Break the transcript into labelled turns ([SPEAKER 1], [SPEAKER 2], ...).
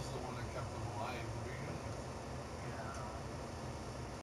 [SPEAKER 1] Paul's the one that